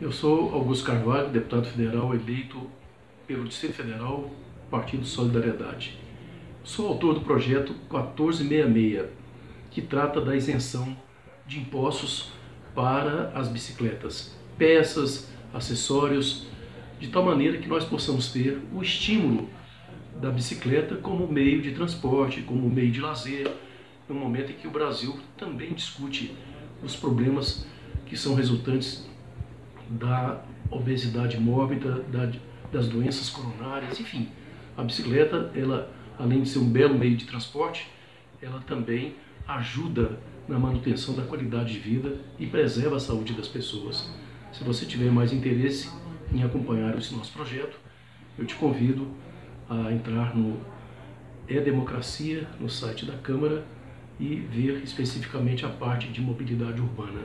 Eu sou Augusto Carvalho, deputado federal eleito pelo Distrito Federal, Partido Solidariedade. Sou autor do projeto 1466, que trata da isenção de impostos para as bicicletas, peças, acessórios, de tal maneira que nós possamos ter o estímulo da bicicleta como meio de transporte, como meio de lazer, no momento em que o Brasil também discute os problemas que são resultantes da obesidade mórbida, da, das doenças coronárias, enfim. A bicicleta, ela, além de ser um belo meio de transporte, ela também ajuda na manutenção da qualidade de vida e preserva a saúde das pessoas. Se você tiver mais interesse em acompanhar esse nosso projeto, eu te convido a entrar no E-Democracia, no site da Câmara, e ver especificamente a parte de mobilidade urbana.